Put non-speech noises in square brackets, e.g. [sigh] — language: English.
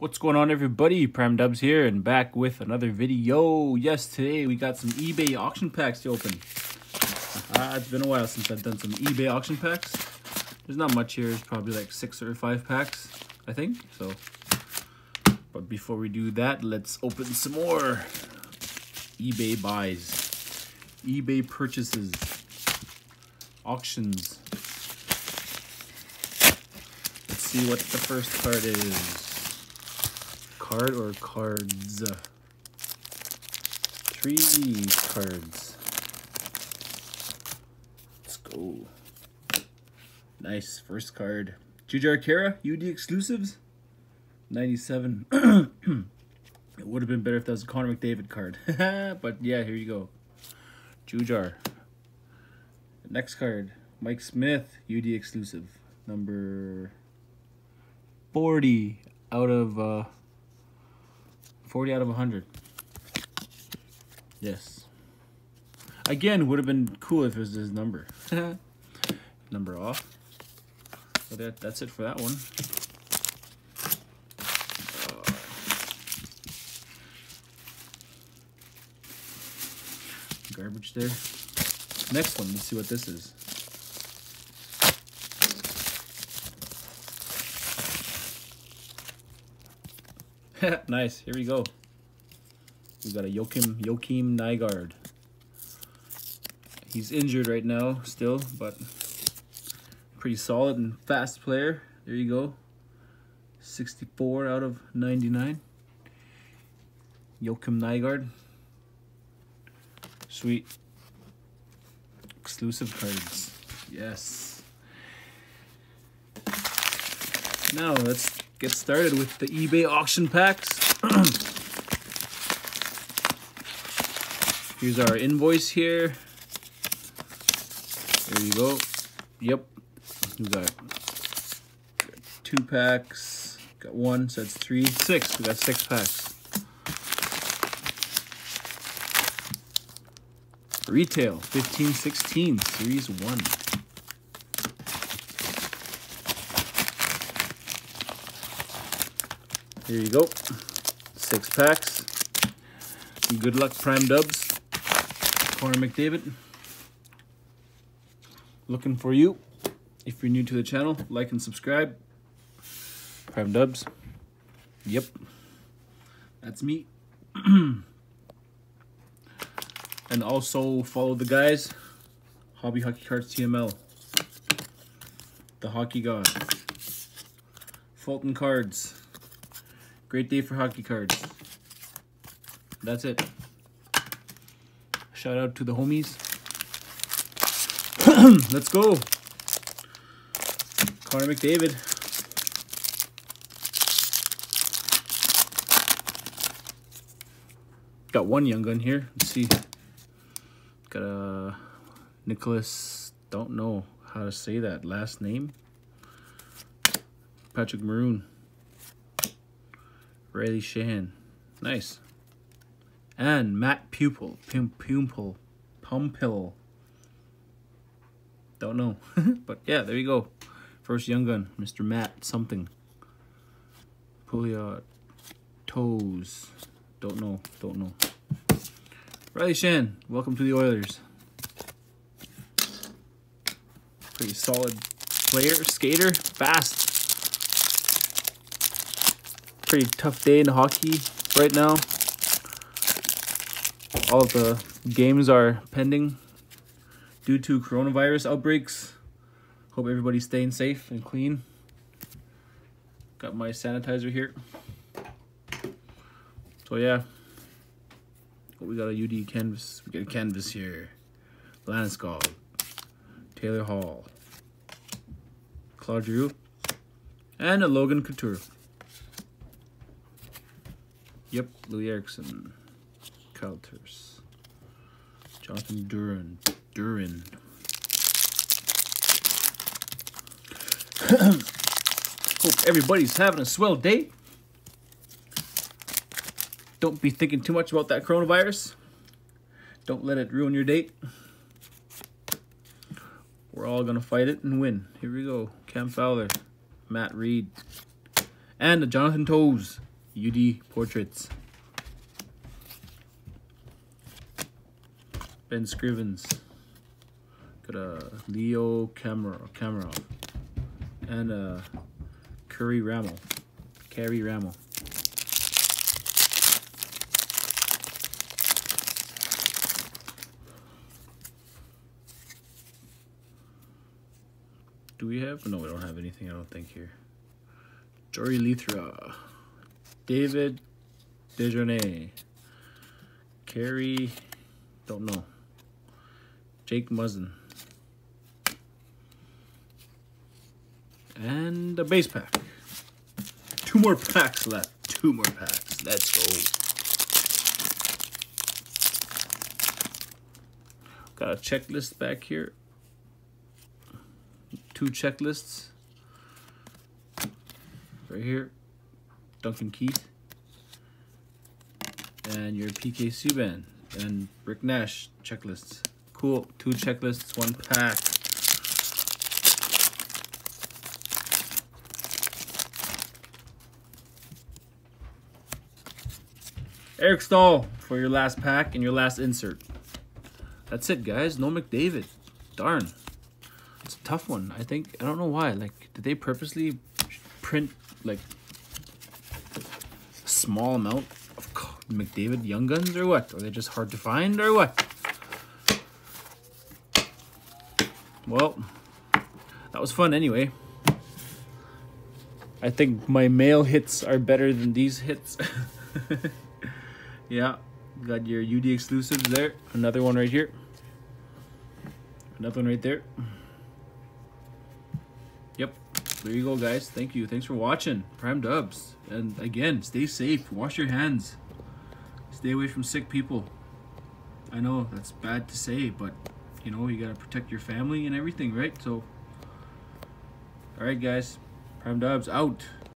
What's going on everybody? Prime Dubs here and back with another video. Yes, today we got some eBay auction packs to open. Uh, it's been a while since I've done some eBay auction packs. There's not much here. It's probably like six or five packs, I think. So, But before we do that, let's open some more eBay buys. eBay purchases. Auctions. Let's see what the first card is card or cards? Three cards. Let's go. Nice. First card. Jujhar Khaira, UD exclusives. 97. [clears throat] it would have been better if that was a Connor McDavid card. [laughs] but yeah, here you go. Jujhar. Next card. Mike Smith, UD exclusive. Number 40 out of uh, 40 out of 100. Yes. Again, would have been cool if it was his number. [laughs] number off. So that, that's it for that one. Garbage there. Next one, let's see what this is. [laughs] nice. Here we go. We got a Joakim Joakim Nygard. He's injured right now still, but pretty solid and fast player. There you go. 64 out of 99. Joakim Nygard. Sweet. Exclusive cards. Yes. Now let's get started with the eBay auction packs. [clears throat] Here's our invoice here. There you go. Yep. We got two packs. Got one, so that's three. Six. We got six packs. Retail, 1516, Series 1. Here you go. Six packs. Good luck, Prime Dubs. Connor McDavid. Looking for you. If you're new to the channel, like and subscribe. Prime Dubs. Yep. That's me. [clears throat] and also follow the guys. Hobby Hockey Cards TML. The Hockey God. Fulton Cards. Great day for hockey cards. That's it. Shout out to the homies. [clears throat] Let's go. Connor McDavid. Got one young gun here. Let's see. Got a Nicholas. Don't know how to say that last name. Patrick Maroon. Riley Sheahan. Nice. And Matt Pupil. Pum Pumple. Pumpil. Don't know. [laughs] but yeah, there you go. First Young Gun. Mr. Matt something. Pull your Toes. Don't know. Don't know. Riley Sheahan. Welcome to the Oilers. Pretty solid player. Skater. Fast pretty tough day in hockey right now. All the games are pending due to coronavirus outbreaks. Hope everybody's staying safe and clean. Got my sanitizer here. So yeah. Oh, we got a UD canvas. We got a canvas here. Landeskog. Taylor Hall. Claude Giroux. And a Logan Couture. Yep, Loui Eriksson. Calters. Jonathan Duran. Duran. [coughs] Hope everybody's having a swell day. Don't be thinking too much about that coronavirus. Don't let it ruin your date. We're all going to fight it and win. Here we go. Cam Fowler. Matt Read. And Jonathan Toews. UD Portraits. Ben Scrivens. Got a Leo Camera Camera. And a Curry Ramel. Carey Ramel. Do we have? No, we don't have anything, I don't think, here. Jori Lehtera. David Desharnais. Carey, don't know. Jake Muzzin. And a base pack. Two more packs left. Two more packs. Let's go. Got a checklist back here. Two checklists. Right here. Duncan Keith. And your PK Subban and Rick Nash checklists. Cool. Two checklists, one pack. Eric Staal for your last pack and your last insert. That's it, guys. No McDavid. Darn. It's a tough one. I think, I don't know why. Like, did they purposely print, like, small amount of McDavid Young Guns or what? Are they just hard to find or what? Well, that was fun anyway. I think my mail hits are better than these hits. [laughs] yeah, got your UD exclusives there. Another one right here. Another one right there. There you go, guys. Thank you. Thanks for watching. Prime Dubs. And again, stay safe. Wash your hands. Stay away from sick people. I know that's bad to say, but you know, you gotta protect your family and everything, right? So, all right, guys. Prime Dubs out.